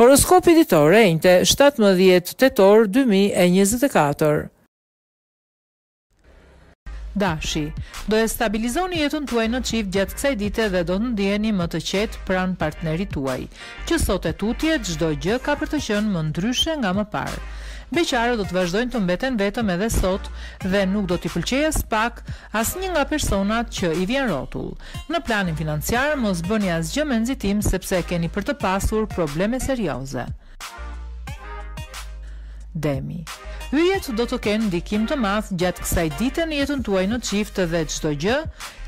Horoskopi ditor e enjte 17 tetor 2024. Dashi, do e stabilizoni jetën tuaj në çift gjatë kësaj dite dhe do të ndiheni më të qetë pranë partnerit tuaj. Që sot e tutje çdo gjë ka për të qenë më ndryshe nga më parë. Beqarët do të vazhdojnë të mbeten vetëm edhe sot dhe nuk do t'i pëlqejë aspak Asnjë nga personat që i vjen rrotull. Në planin financiar mos bëni asgjë me nxitim sepse keni për të pasur probleme serioze. Demi. Yjet do të kenë ndikim të madh gjatë kësaj dite në jetën tuaj në çift dhe çdo gjë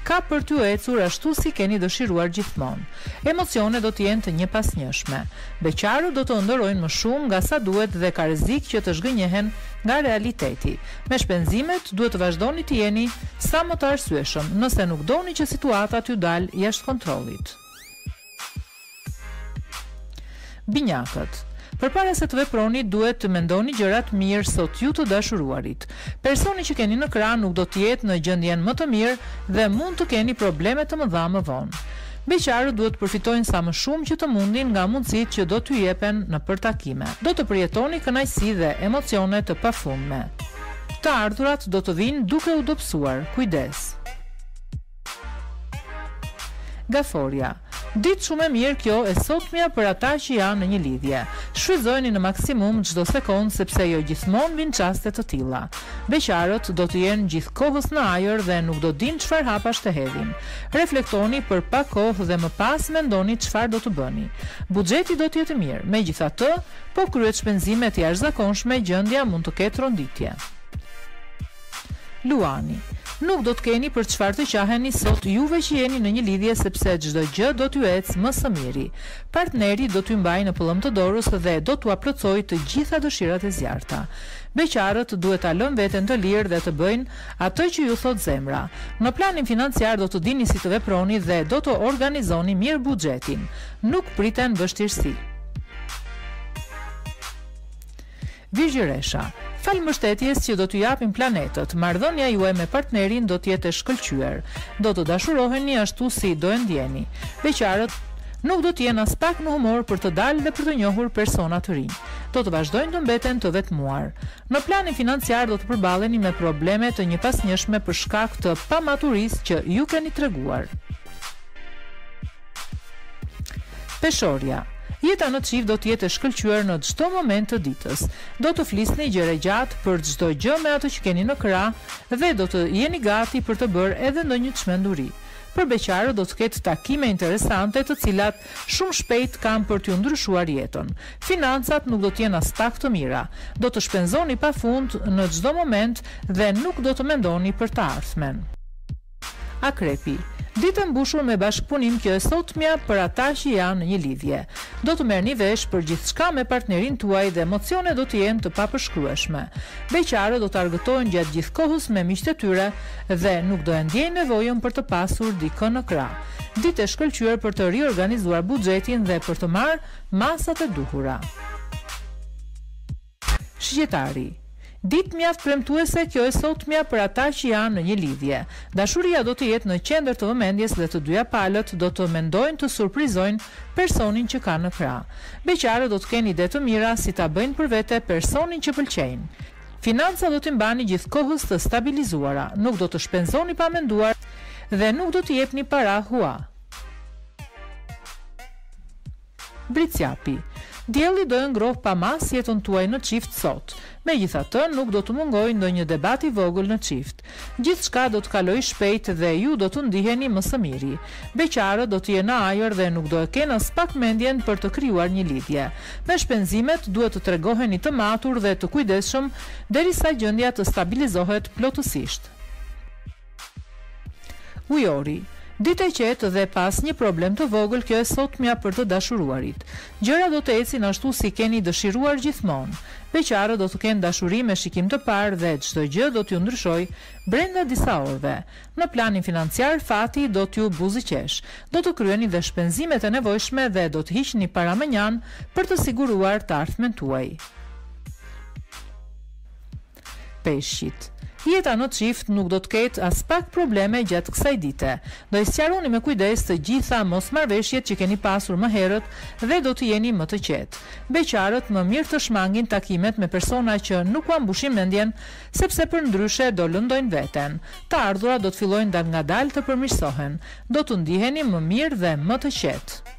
ka për t'ju ecur ashtu si keni dëshiruar gjithmonë. Emocionet do të jenë të njëpasnjëshme. Beqarët do të ëndërrojnë më shumë nga sa duhet dhe ka rrezik që të zhgënjehen nga realiteti. Me shpenzimet duhet të vazhdoni të jeni sa më të arsyeshëm nëse nuk doni që situata t'ju dalë jashtë kontrollit. Binjakët. Përpara se të veproni duhet të mendoni gjërat mirë sot ju të dashuruarit. Personi që keni në krah nuk do të jetë në gjendjen më të mirë dhe mund të keni probleme të mëdha më vonë. Beqarët duhet të përfitojnë sa më shumë që të mundin nga mundësitë që do t'ju jepen nëpër takime. Do të përjetoni kënaqësi dhe emocione të pafundme. Të ardhurat do të vijnë duke u dobësuar, kujdes! Gaforja. Ditë shumë e mirë kjo e sotmja për ata që janë në një lidhje. Shfrytëzojeni në maksimum çdo sekondë sepse jo gjithmonë vijnë çaste të tilla. Beqarët do të jenë gjithë kohës në ajër dhe nuk do dinë çfarë hapash të hedhin. Reflektoni për pak kohë dhe më pas mendoni çfarë do të bëni. Buxheti do të jetë i mirë, megjithatë, po kryet shpenzime të jashtëzakonshme gjendja mund të ketë tronditje. Luani, Nuk do të keni për çfarë të qaheni sot juve që jeni në një lidhje sepse çdo gjë do t'ju ecë më së miri. Partneri do t'ju mbajë në pëllëmbë të dorës dhe do t'ua plotësojë të gjitha dëshirat e zjarrta. Beqarët duhet ta lënë veten të lirë dhe të bëjnë Atë që ju thotë zemra. Në planin financiar do të dini si të veproni dhe do të organizoni mirë buxhetin. Nuk priten vështirësi. Virgjëresha. Falë mbështetjes që do t'ju japin planetët, marrëdhënia juaj me partnerin do të jetë e shkëlqyer. Do të dashuroheni ashtu si do e ndjeni. Beqarët Nuk do të jenë aspak në humor për të dalë dhe për të njohur persona të rinj. Do të vazhdojnë të mbeten të vetmuar. Në planin financiar do të përballeni me probleme të njëpasnjëshme për shkak të pamaturisë që ju keni treguar. Peshorja, Jeta në çift do të jetë e shkëlqyer në çdo moment të ditës. Do të flisni gjerë e gjatë për çdo gjë me atë që keni në krah dhe do të jeni gati për të bërë edhe ndonjë çmenduri. Për beqarët do të ketë takime interesante të cilat Shumë shpejt kanë për t'ju ndryshuar jetën. Financat nuk do të jenë aspak të mira. Do të shpenzoni pafund në çdo moment dhe nuk do të mendoni për të ardhmen. Akrepi. Ditë e mbushur me bashkëpunim kjo e sotmja për ata që janë në një lidhje. Do të merreni vesh për gjithçka me partnerin tuaj dhe emocionet do të jenë të papërshkrueshme. Beqarët do të argëtohen gjatë gjithë kohës me miqtë e tyre dhe nuk do e ndjejnë nevojën për të pasur dikë në krah. ditë e shkëlqyer për të riorganizuar buxhetin dhe për të marrë masat e duhura. Shigjetari, Ditë mjaft premtuese kjo e sotmja për ata që janë në një lidhje. Dashuria do të jetë në qendër të vëmendjes dhe të dyja palët do të mendojnë të surprizojnë personin që kanë në krah. Beqarët do të kenë ide të mira si ta bëjnë për vete personin që pëlqejnë. Financat do t'i mbani gjithë kohës të stabilizuara, nuk do të shpenzoni pa menduar dhe nuk do të jepni para hua. Bricjapi, Dielli do e ngrohë pa masë jetën tuaj në çift sot. Megjithatë, nuk do të mungojë ndonjë debat i vogël në çift. Gjithçka do të kalojë shpejt dhe ju do të ndiheni më së miri. Beqarët do të jenë në ajër dhe nuk do e kenë aspak mendjen për të krijuar një lidhje. Me shpenzimet, duhet të tregoheni të matur dhe të kujdesshëm derisa gjendja të stabilizohet plotësisht. Ujori. Ditë e qetë dhe pa asnjë problem të vogël kjo e sotmja për të dashuruarit. Gjërat do të ecin ashtu si keni dëshiruar gjithmonë. Beqarët do të kenë dashuri me shikim të parë dhe çdo gjë do t'ju ndryshojë brenda disa orëve. Në planin financiar fati do t'ju buzëqeshë. Do të kryeni dhe shpenzimet e nevojshme dhe do të hiqni para mënjanë për të siguruar të ardhmen tuaj. peshqit. Jeta në çift nuk do të ketë aspak probleme gjatë kësaj dite. Do i sqaroni me kujdes të gjitha mosmarrëveshjet që keni pasur më herët dhe do të jeni më të qetë. Beqarët më mirë të shmangin takimet me persona që nuk ua mbushin mendjen, sepse përndryshe do lëndojnë veten. Të ardhurat do të fillojnë dalëngadalë të përmirësohen. Do të ndiheni më mirë dhe më të qetë.